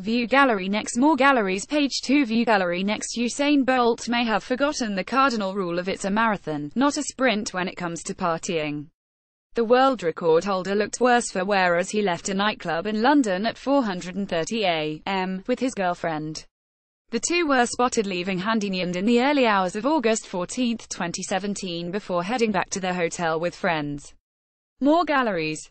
View gallery next More galleries Page 2 View gallery next Usain Bolt may have forgotten the cardinal rule of it's a marathon, not a sprint when it comes to partying. The world record holder looked worse for wear as he left a nightclub in London at 4.30 am, with his girlfriend. The two were spotted leaving Handynand in the early hours of August 14, 2017 before heading back to their hotel with friends. More galleries